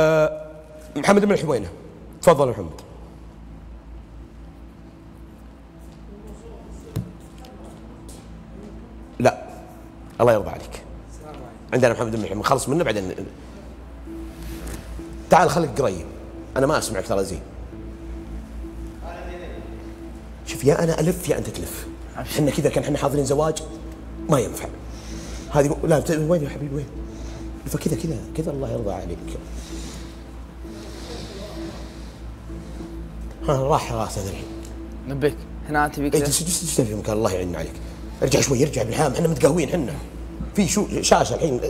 أه محمد بن الحوينه تفضل محمد. لا الله يرضى عليك. عندنا محمد بن الحوينه خلص منه بعدين تعال خليك قريب. أنا ما أسمعك ترى زين. شوف يا أنا ألف يا أنت تلف. إحنا كذا كان إحنا حاضرين زواج ما ينفع. هذه لا وين يا حبيبي؟ وين؟ فكذا كذا كذا الله يرضى عليك. راح راس ادري نبيك. هنا تبي اي كذا؟ جلس جلس جلس في مكان الله يعيننا عليك. ارجع شوي ارجع بالحام إحنا متقهوين إحنا. في شو شاشة الحين.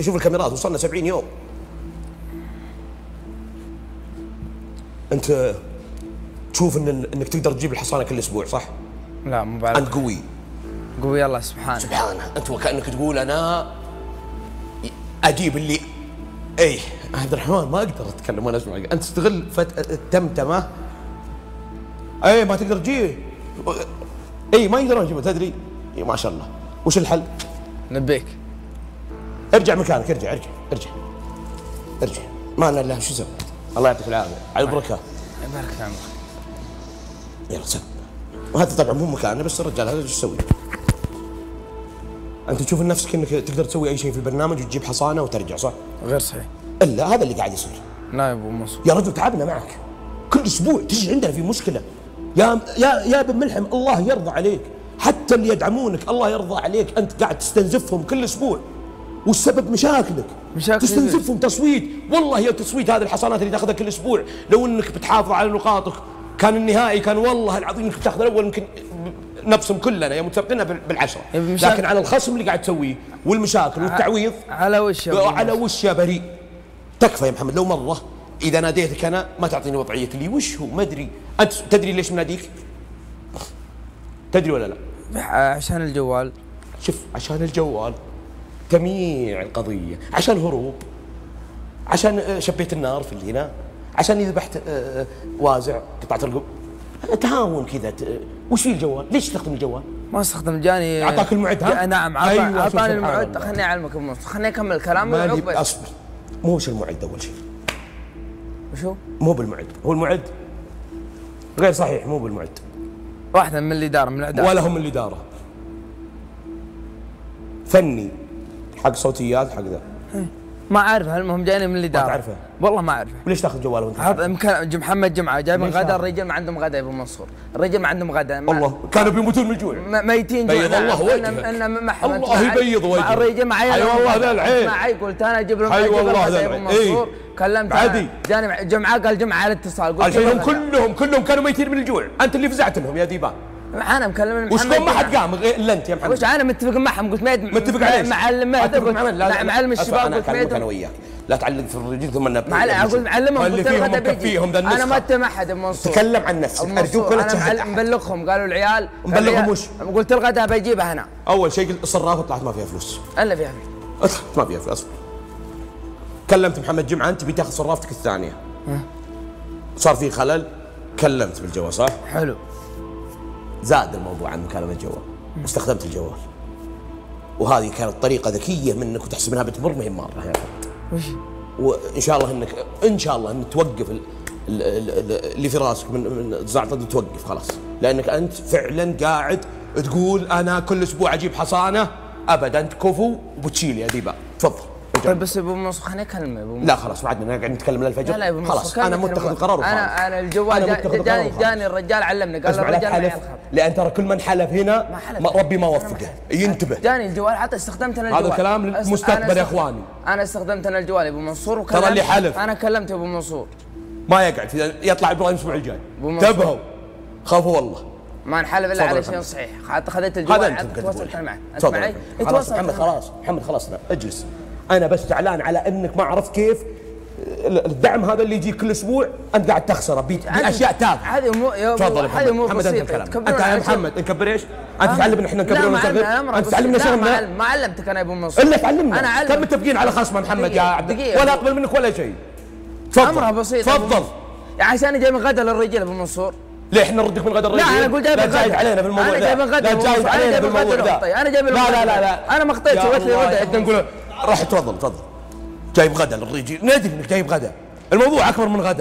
شوف الكاميرات وصلنا 70 يوم. أنت تشوف ان إنك تقدر تجيب الحصانة كل أسبوع صح؟ لا مو بعرف. أنت قوي. قوي الله سبحانه. سبحانه. أنت وكأنك تقول أنا أجيب اللي اي عبد الرحمن ما أقدر أتكلم وأنا أسمع. أنت تستغل فت... التمتمه اي ما تقدر تجيب اي ما يقدرون يجيبون تدري؟ اي ما شاء الله. وش الحل؟ نبيك. ارجع مكانك ارجع ارجع ارجع. ارجع. ما لنا إلا شو سوي الله يعطيك العافية. على البركة. يبارك في عمرك يلا سب وهذا طبعا مو مكانه بس الرجال هذا إيش يسوي؟ أنت تشوف نفسك إنك تقدر تسوي أي شيء في البرنامج وتجيب حصانة وترجع صح؟ غير صحيح. إلا هذا اللي قاعد يصير. لا يا أبو منصور. يا رجل تعبنا معك. كل أسبوع تجي عندنا في مشكلة. يا يا يا ابن ملحم الله يرضى عليك. حتى اللي يدعمونك الله يرضى عليك. أنت قاعد تستنزفهم كل أسبوع. والسبب مشاكلك. مشاكل تستنزفهم تصويت. والله يا تصويت هذه الحصانات اللي تاخذها كل أسبوع. لو إنك بتحافظ على نقاطك كان النهائي كان والله العظيم إنك بتاخذ الأول يمكن نفسهم كلنا يا بال- بالعشرة. لكن على الخصم اللي قاعد تسويه والمشاكل والتعويض على وش على؟ وش يا بريء؟ تكفى يا محمد لو مرة إذا ناديتك أنا ما تعطيني وضعية اللي وش هو؟ ما أدري. انت تدري ليش مناديك؟ تدري ولا لا؟ عشان الجوال. شوف عشان الجوال. تمييع القضية. عشان هروب. عشان آه، شبيت النار في اللي هنا عشان ذبحت آه، وازع قطعه رقب تهاون كذا. وش في الجوال؟ ليش تستخدم الجوال؟ ما استخدم جاني أعطاك المعد، ها؟ نعم أيوة، أيوة أعطاني سبحان المعد. خليني أعلمك خليني أكمل كلامي ما لي أصبر. مو وش المعد أول شيء. وشو؟ مو بالمعد. هو المعد غير صحيح مو بالمعد. واحدة من الاداره من الاعداد ولا هم اللي داره فني. حق صوتيات حق ذا. ما اعرفها المهم جايني من الاداره تعرفها؟ والله ما اعرفها وليش تاخذ جواله وأنت هذا مكان محمد جمعة جايب غدا؟ الرجال ما عندهم غدا يا أبو منصور الرجال ما عندهم غدا ما- الله كانوا بيموتون من الجوع ميتين جوع بيض الله. وجهك. محمد الله يبيض مع وجهك. الرجال معي أي والله ذا العين. معي قلت أنا أجيب لهم أي أجيب والله ذا العين. إيه. كلمت عادي. جاني جمعة قال جمعة على اتصال قلت غدا. كلهم كلهم كانوا ميتين من الجوع أنت اللي فزعت لهم يا ديبان أنا مكلم وش محمد ما حد. قام إلا أنت يا محمد. وش أنا متفق معهم؟ قلت ميد متفق قلت مع من؟ لا، لا، مع- لا. معلم الشباب قلت اكلمك أنا وياك. لا تعلق في الرجل ثم نبدا معلم أقول معلمهم قلت فيهم الغدا بيجي. مكفيهم ذا أنا ما أتهم أحد منصور. تكلم عن نفسك. أرجوك ولا تشهد. مبلغهم. قالوا العيال مبلغهم وش؟ قلت الغدا بجيبها هنا أول شيء الصرافه طلعت ما فيها فلوس. ألا فيها. اطلع ما فيها فلوس. كلمت محمد جمعة أنت تبي تاخذ صرافتك الثانية صار في خلل كلمت بالجوال صح؟ حلو. زاد الموضوع عن مكالمة الجوال. واستخدمت الجوال. وهذه كانت طريقة ذكية منك وتحسب إنها بتمر ما هي مره. وش؟ وإن شاء الله انك إن شاء الله إنك توقف ال- ال- ال- ال- اللي في راسك من من الزعطه توقف خلاص. لأنك أنت فعلا قاعد تقول أنا كل أسبوع أجيب حصانة. ابدا انت كفو وبتشيل يا ديبا. تفضل. طيب بس أبو منصور خليني أكلمه أبو منصور لا خلاص بعد ما قاعد نتكلم للفجر لا لا أبو خلاص أنا متخذ. القرار وخلاص. أنا أنا الجوال جاني. جاني الرجال علمني قال الرجال الخط لأن ترى كل من حلف هنا ما حلف. ما ربي ما وفقه حلف. ينتبه جاني الجوال حتى استخدمت أنا هذا الجوال الكلام أس- للمستقبل يا إخواني. أنا استخدمت أنا الجوال يا أبو منصور وكلمت اللي حلف. أنا كلمت أبو منصور ما يقعد يطلع إبراهيم الأسبوع الجاي. انتبهوا خافوا والله ما نحلف إلا على شيء. صحيح حتى خذيت الجوال هذا انت تواصلت معه انت تفضل معي خلاص تواصلت محمد. خلاص محمد خلاص لا اجلس أنا بس زعلان على إنك ما عرفت كيف. الدعم هذا اللي يجيك كل أسبوع أنت قاعد تخسره بأشياء تافهة. هذه مو تفضل محمد. محمد أنت الكلام أنت يا. محمد نكبر إيش؟ أنت تعلمنا إحنا نكبر لا ولا ما نصغر؟ علمنا أمر أنت. تعلمنا لا ما شغلنا ما علمتك أنا يا أبو منصور إلا تعلمنا. أنا علم كم متفقين على خصم محمد يا عبد. ولا أقبل منك ولا شيء. تفضل. أمرها بسيط تفضل. عشان جاي من غدا للرجال أبو منصور. ليه إحنا نردك من غدا الرجل لا أنا أقول جايب لا تزايد علينا بالموضوع أنا ذا. جايب الغدا لا منصور. علينا. أنا جايب لا لا لا لا. أنا ما خطيت سويت لي غدا نقول راح تفضل تفضل. جايب غدا للرجل ندري إنك جايب غدا. الموضوع أكبر من غدا.